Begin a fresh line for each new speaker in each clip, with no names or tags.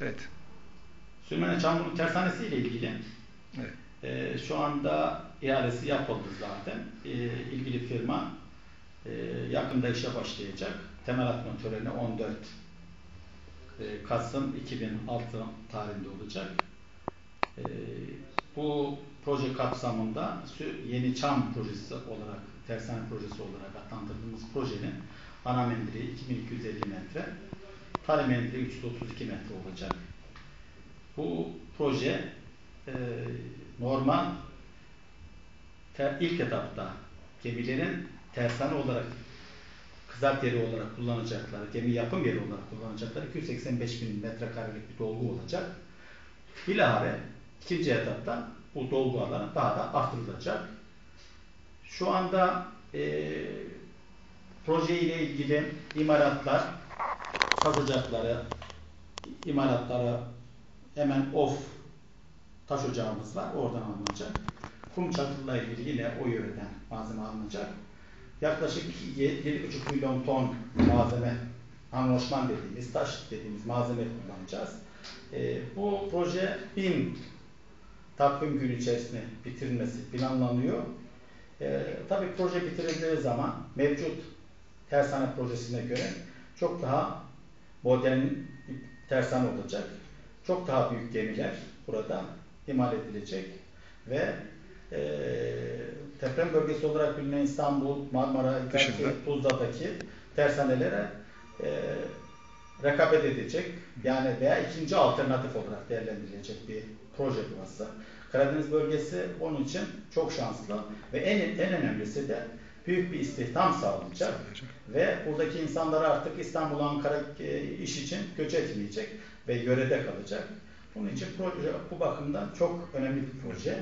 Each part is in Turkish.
Evet.
Sürmene Çamurlu Tersanesi ile ilgili
Evet.
e, şu anda ihalesi yapıldı zaten. E, ilgili firma e, yakında işe başlayacak. Temel atma töreni 14 e, Kasım 2006 tarihinde olacak. E, bu proje kapsamında Yeni Çam projesi olarak, tersane projesi olarak adlandırdığımız projenin ana mendili 2250 metre, tali mendili 332 metre olacak. Bu proje e, normal te- ilk etapta gemilerin tersane olarak kızak yeri olarak kullanacakları, gemi yapım yeri olarak kullanacakları 285 bin metrekarelik bir dolgu olacak. Bilahare ikinci etapta bu dolgu alanı daha da artırılacak. Şu anda e, proje ile ilgili imalatlar, satacakları imalatlara hemen off taş ocağımız var. Oradan alınacak. Kum çatılla ilgili yine o yöreden malzeme alınacak. Yaklaşık 7,5 milyon ton malzeme, anlaşman dediğimiz, taş dediğimiz malzeme kullanacağız. Ee, bu proje 1000 takvim günü içerisinde bitirilmesi planlanıyor. Ee, tabii proje bitirildiği zaman mevcut tersane projesine göre çok daha modern bir tersane olacak. Çok daha büyük gemiler burada imal edilecek ve e, deprem bölgesi olarak bilinen İstanbul, Marmara, belki Tuzla'daki tersanelere e, rekabet edecek. Yani veya ikinci alternatif olarak değerlendirilecek bir proje burası. Karadeniz bölgesi onun için çok şanslı ve en, en önemlisi de büyük bir istihdam sağlayacak. Ve buradaki insanlar artık İstanbul, Ankara e, iş için göç etmeyecek ve yörede kalacak. Bunun için proje bu bakımdan çok önemli bir proje.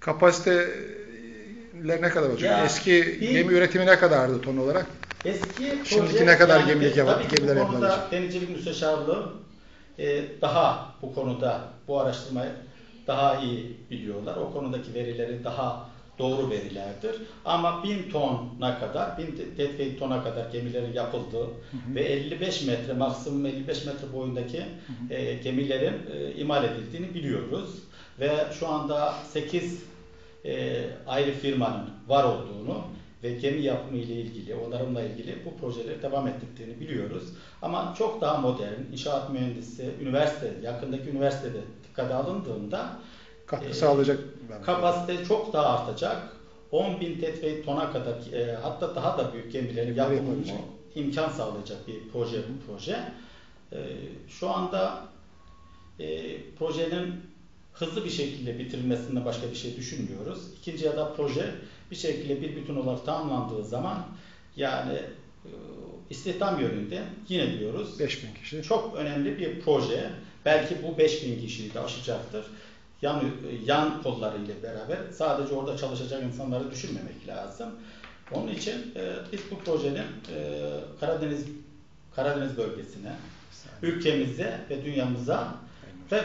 Kapasiteler ne kadar olacak?
Ya,
Eski
bir-
gemi üretimi ne kadardı ton olarak?
Eski
Şimdiki
proje,
ne kadar
yani
gemilik
biz-
yap-
tabii ki
gemiler yapılacak?
denizcilik müsteşarlığı e, daha bu konuda bu araştırmayı daha iyi biliyorlar. O konudaki verileri daha doğru verilerdir. Ama 1000 tona kadar, 1000 deadweight tona kadar gemilerin yapıldığı ve 55 metre, maksimum 55 metre boyundaki e, gemilerin e, imal edildiğini biliyoruz. Ve şu anda 8 e, ayrı firmanın var olduğunu ve gemi yapımı ile ilgili, onarımla ilgili bu projeleri devam ettirdiğini biliyoruz. Ama çok daha modern, inşaat mühendisi, üniversite, yakındaki üniversitede dikkate alındığında
Katkı
e,
sağlayacak.
kapasite çok daha artacak. 10 bin deadweight tona kadar e, hatta daha da büyük gemilerin
yapabilecek.
imkan sağlayacak bir proje bu proje. E, şu anda e, projenin hızlı bir şekilde bitirilmesinde başka bir şey düşünmüyoruz. İkinci ya da proje bir şekilde bir bütün olarak tamamlandığı zaman yani e, istihdam yönünde yine diyoruz
5000 kişi.
çok önemli bir proje. Belki bu 5000 kişiyi de aşacaktır. Yan, yan kolları ile beraber sadece orada çalışacak insanları düşünmemek lazım. Onun için e, biz bu projenin e, Karadeniz Karadeniz bölgesine, ülkemize ve dünyamıza ve